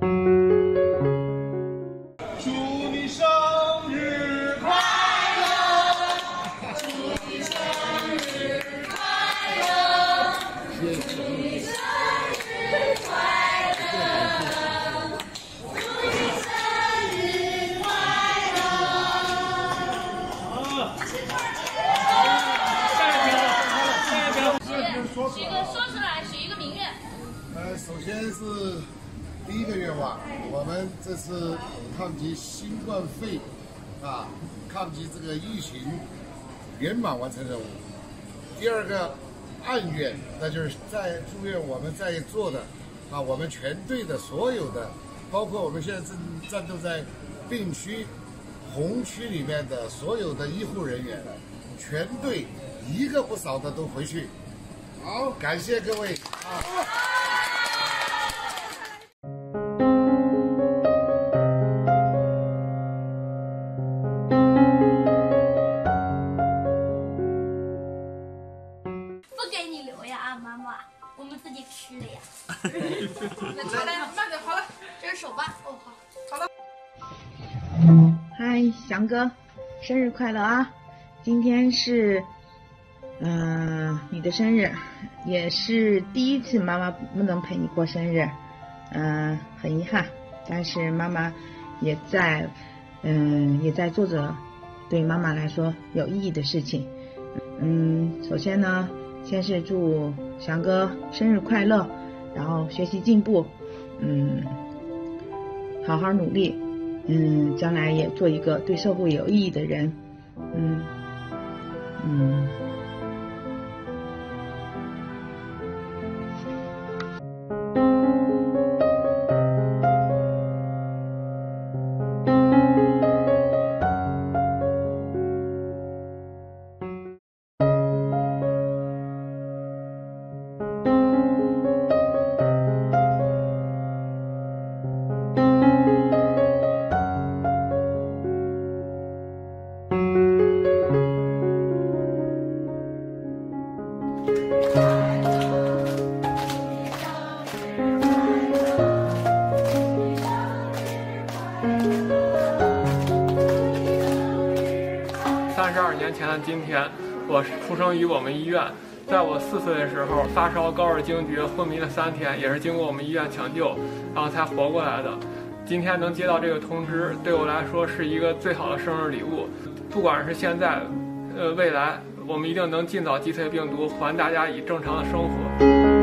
祝你生日快乐！祝你生日快乐！祝你生日快乐！祝你生日快乐！好，代表，代表，代表，许一个说出来，许一个明愿。呃，首先是。第一个愿望，我们这次抗击新冠肺啊，抗击这个疫情圆满完成任务。第二个暗愿，那就是在祝愿我们在座的啊，我们全队的所有的，包括我们现在正战斗在病区、红区里面的所有的医护人员，全队一个不少的都回去。好，感谢各位啊。我们自己吃了呀。来来，慢点，好了，这是手办。哦，好，好了。嗨，翔哥，生日快乐啊！今天是，嗯，你的生日，也是第一次妈妈不能陪你过生日，嗯，很遗憾，但是妈妈也在，嗯，也在做着对妈妈来说有意义的事情。嗯，首先呢。先是祝翔哥生日快乐，然后学习进步，嗯，好好努力，嗯，将来也做一个对社会有意义的人，嗯，嗯。三十二年前的今天，我出生于我们医院。在我四岁的时候，发烧、高热惊厥、昏迷了三天，也是经过我们医院抢救，然后才活过来的。今天能接到这个通知，对我来说是一个最好的生日礼物。不管是现在，呃，未来，我们一定能尽早击退病毒，还大家以正常的生活。